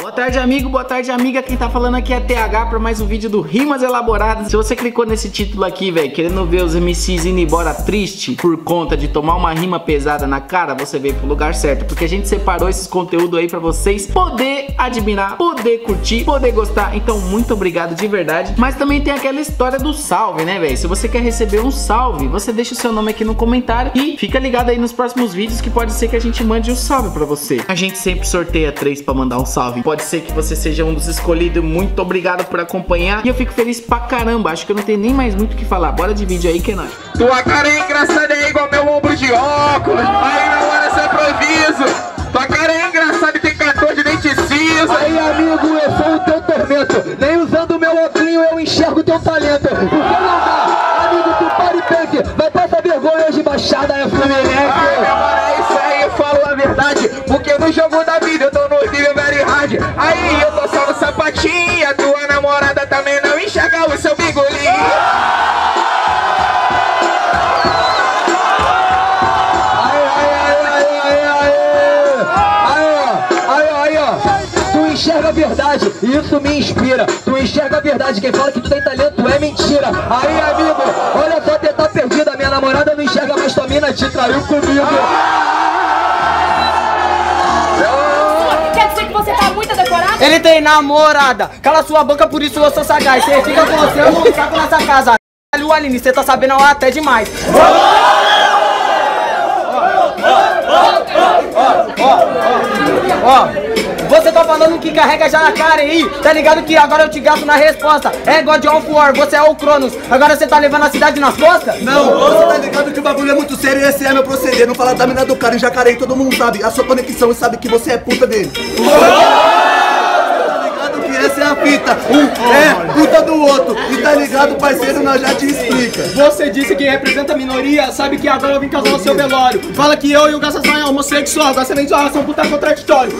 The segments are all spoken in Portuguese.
Boa tarde, amigo. Boa tarde, amiga. Quem tá falando aqui é TH para mais um vídeo do Rimas Elaboradas. Se você clicou nesse título aqui, velho, querendo ver os MCs indo embora triste por conta de tomar uma rima pesada na cara, você veio pro lugar certo. Porque a gente separou esses conteúdos aí para vocês poder admirar, poder curtir, poder gostar. Então, muito obrigado de verdade. Mas também tem aquela história do salve, né, velho? Se você quer receber um salve, você deixa o seu nome aqui no comentário e fica ligado aí nos próximos vídeos que pode ser que a gente mande um salve para você. A gente sempre sorteia três para mandar um salve. Pode ser que você seja um dos escolhidos. Muito obrigado por acompanhar. E eu fico feliz pra caramba. Acho que eu não tenho nem mais muito o que falar. Bora de vídeo aí, que é nóis. Tua cara é engraçada, é igual meu ombro de óculos. Aí na hora você improviso. Tua cara é engraçada e tem 14 dentes cinza. Aí amigo, eu sou o teu tormento Nem usando meu óculos eu enxergo teu talento Por que não dá? Amigo, tu para e Vai passar vergonha hoje, Baixada é Fluminense Ai, meu No jogo da vida eu tô no nível very hard. Aí eu tô só no sapatinho. A tua namorada também não enxerga o seu bigolinho. Enxerga a verdade isso me inspira. Tu enxerga a verdade, quem fala que tu tem talento é mentira. Aí, amigo, olha só, você tá perdida. Minha namorada não enxerga, mas tua mina te traiu comigo. Quer Ele tem namorada. Cala sua boca, por isso eu sou sagaz. Você fica com você, eu não saco nessa casa. Caralho, Aline, você tá sabendo até demais. Ó, você tá falando que carrega já na cara aí, tá ligado que agora eu te gasto na resposta. É God of War, você é o Cronos, agora você tá levando a cidade nas costas? Não, você tá ligado que o bagulho é muito sério e esse é meu proceder. Não falar da mina do cara em Jacareí, todo mundo sabe. A sua conexão e sabe que você é puta dele. Essa é a fita. Um é puta do outro. E tá ligado, parceiro, nós já te explica. Você disse que representa a minoria, sabe que agora eu vim causar o seu velório. Fala que eu e o Gassas é homossexual, agora de uma ração puta contraditório.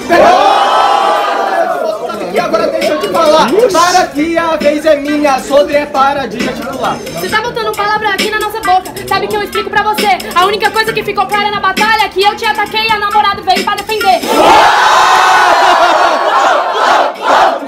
E agora deixa eu te falar, para que a vez é minha, Sodre é paradinha titular. Você tá botando palavra aqui na nossa boca. Sabe que eu explico pra você. A única coisa que ficou clara na batalha é que eu te ataquei e a namorada veio pra defender.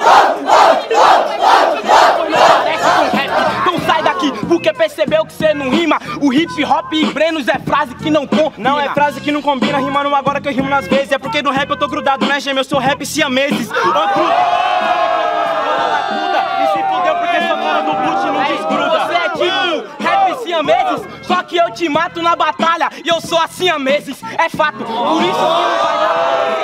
porque percebeu que você não rima. O hip hop e Brenos é frase que não combina. Não é frase que não combina, rimando agora que eu rimo nas vezes. É porque no rap eu tô grudado, né, gêmeo? Eu sou rap siameses. Grudo. E se fudeu porque sua cara do boot não desgruda. Você é tipo rap siameses, só que eu te mato na batalha. E eu sou assim há meses, é fato. Por isso que não vai dar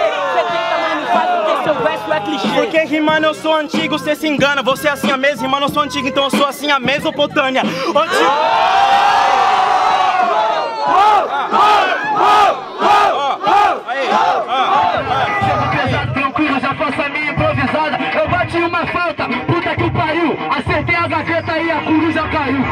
é clichê. Porque rimando eu sou antigo, você se engana. Você é assim há meses, rimando eu sou antigo, então eu sou assim há mesopotâmia. Antigo. Tranquilo, já faço a minha improvisada. Eu bati uma falta, puta que pariu. Acertei a gaveta e a coruja caiu.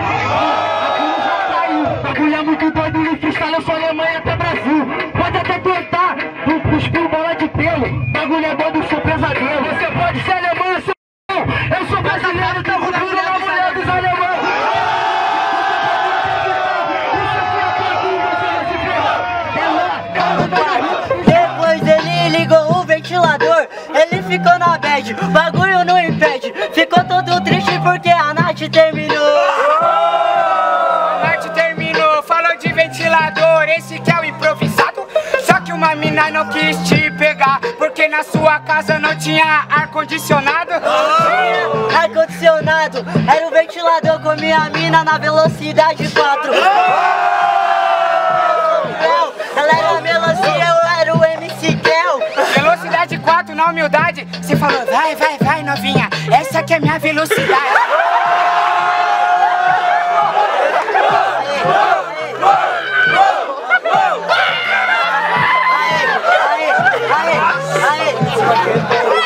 Ficou na bad, bagulho não impede. Ficou todo triste porque a Nath terminou. Nath terminou, falou de ventilador, esse que é o improvisado. Só que uma mina não quis te pegar, porque na sua casa não tinha ar-condicionado. Ar-condicionado, era o ventilador com minha mina na velocidade 4. Na humildade. Você falou, vai, vai, vai, novinha. Essa que é minha velocidade.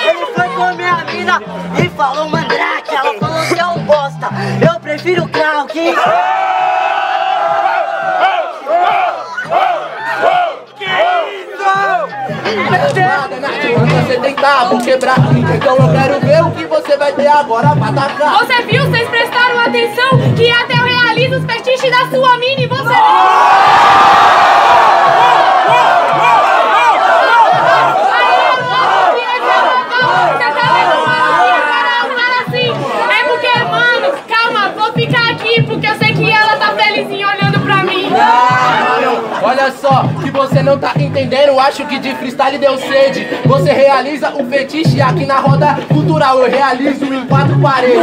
Ele foi com minha mina e falou mandrake. Ela falou que é um bosta. Eu prefiro Krauk. Nada, Nath, quando você tentar, vou quebrar. Então eu quero ver o que você vai ter agora pra atacar. Você viu? Vocês prestaram atenção que até eu realizo os fetiches da sua mina e você você não tá entendendo, acho que de freestyle deu sede. Você realiza um fetiche aqui na roda cultural, eu realizo em quatro paredes.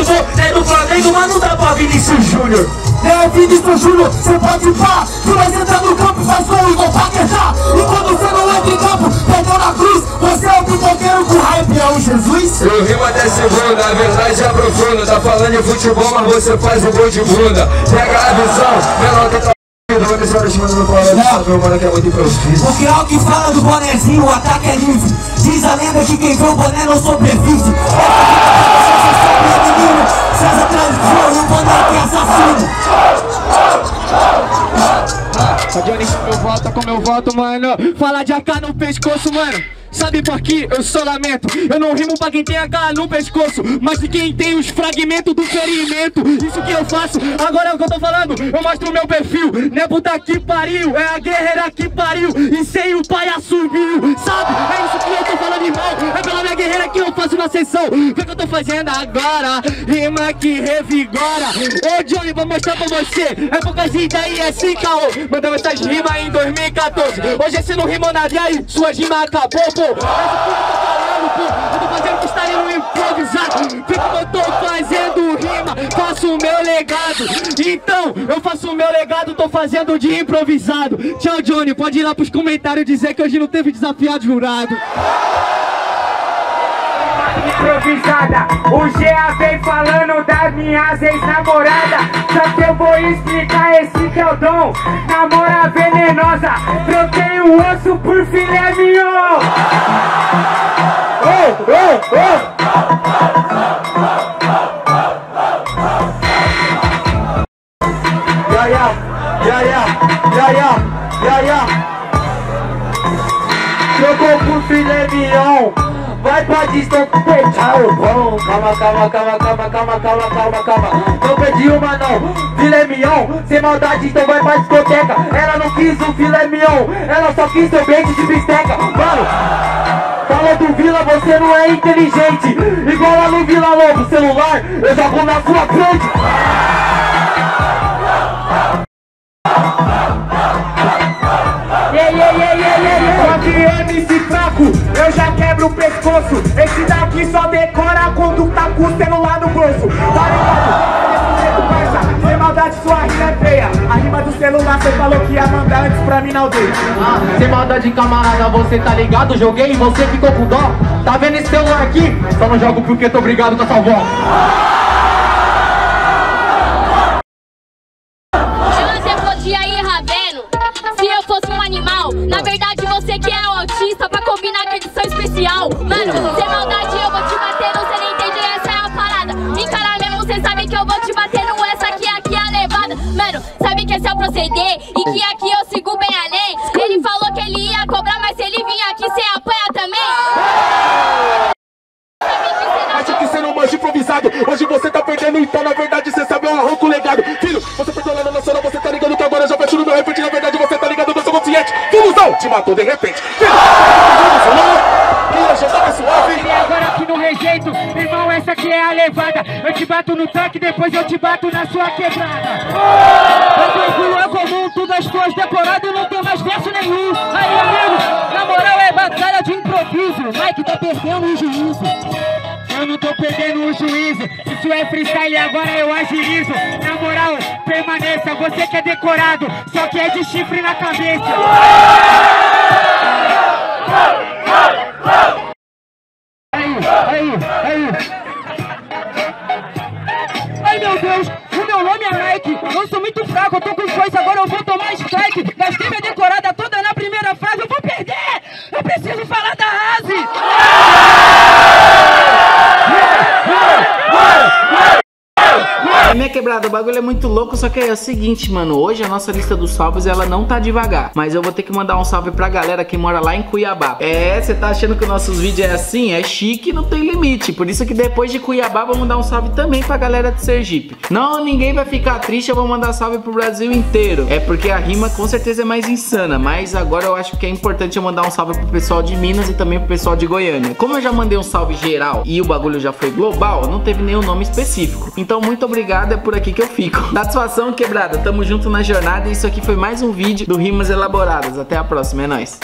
Vagabundo Você é do Flamengo, mas não dá pra Vinícius Júnior. É Vinícius Júnior, cê pode pá Tu vai entrar no campo e faz gol igual Paquetá E quando você não entra em campo, perdeu na cruz Você é o pipoqueiro com hype, é o Jesus? Eu rimo até segunda, a verdade é profunda. Tá falando de futebol, mas você faz o gol de bunda. Pega a visão, menor que tá é muito improviso. O que é o que fala do bonezinho, o ataque é livre. Diz a lenda que quem vê o boné não sobrevive Johnny com meu voto, com meu voto, mano. Fala de AK no pescoço, mano Sabe por que eu só lamento? Eu não rimo pra quem tem AK no pescoço Mas de quem tem os fragmentos do ferimento. Isso que eu faço, agora é o que eu tô falando. Eu mostro o meu perfil, não é puta que pariu É a guerreira que pariu. E sem o pai assumiu Sabe, é isso que eu tô falando, irmão. É pela minha guerreira que eu faço na sessão O que, que eu tô fazendo agora? Rima que revigora. Ô Johnny, vou mostrar pra você. É ideias e é assim, caô. Mandamos essas rimas em 2014 Hoje você não rimou nada. E aí Sua rima acabou, Mas o que eu tô falando, pô. Eu tô fazendo freestyle improvisado O que, que eu tô fazendo rima? Faço o meu legado. Então, eu faço o meu legado Tô fazendo de improvisado. Tchau, Johnny, pode ir lá pros comentários Dizer que hoje não teve desafiado jurado improvisada. O GA vem falando das minhas ex-namoradas. Só que eu vou explicar esse que é o dom. Namora venenosa. Troquei o osso por filé mignon. Oh, oh, oh. Ya ya, ya ya, ya ya, Trocou por filé mignon Vai pra distância, tchau, bom Calma, calma, calma, calma, calma, calma, calma, calma. Não perdi uma não, filé mignon Sem maldade, então vai pra discoteca. Ela não quis o filé mignon Ela só quis seu bait de bisteca. Mano, fala do Vila, você não é inteligente. Igual lá no Vila Lobo, celular Eu jogo na sua frente celular cê falou que ia mandar antes pra mim na aldeia Ah, sem maldade, camarada, você tá ligado? Joguei e você ficou com dó. Tá vendo esse celular aqui? Só não jogo porque tô brigado com a sua avó. E que aqui eu sigo bem a lei. Ele falou que ele ia cobrar, mas se ele vir aqui, cê apanha também. Acha que você não manja improvisado? Hoje você tá perdendo, então na verdade você sabe, eu arranco o legado. Filho, você perdeu lá na nacional, você tá ligado que agora eu já fecho no meu repente Na verdade você tá ligado no seu consciente. Ilusão, te matou de repente. Filho, você tá suave. E agora aqui no rejeito, irmão, essa aqui é a levada. Eu te bato no tanque, depois eu te bato na sua quebrada. É tranquilo, é comum, tudo as tuas decorado e não tem mais verso nenhum. Aí amigo, na moral é batalha de improviso. Mike tá perdendo o juízo. Eu não tô perdendo o juízo. Isso é freestyle, agora eu agilizo. Na moral, permaneça, você que é decorado Só que é de chifre na cabeça sou muito fraco, eu tô com coisa, agora eu vou tomar strike. Gastei minha decorada toda na primeira frase, eu vou perder. Eu preciso falar da Rase. Na minha quebrada quebrada, o bagulho é muito louco, só que é o seguinte, mano. Hoje a nossa lista dos salves, ela não tá devagar. Mas eu vou ter que mandar um salve pra galera que mora lá em Cuiabá. É, você tá achando que os nossos vídeos é assim? É chique não tem limite. Por isso que depois de Cuiabá, vamos dar um salve também pra galera de Sergipe. Não, ninguém vai ficar triste, eu vou mandar salve pro Brasil inteiro. É porque a rima com certeza é mais insana. Mas agora eu acho que é importante eu mandar um salve pro pessoal de Minas e também pro pessoal de Goiânia. Como eu já mandei um salve geral e o bagulho já foi global, não teve nenhum nome específico. Então, muito obrigado, é por aqui que eu fico. Satisfação quebrada, tamo junto na jornada e isso aqui foi mais um vídeo do Rimas Elaboradas. Até a próxima, é nóis.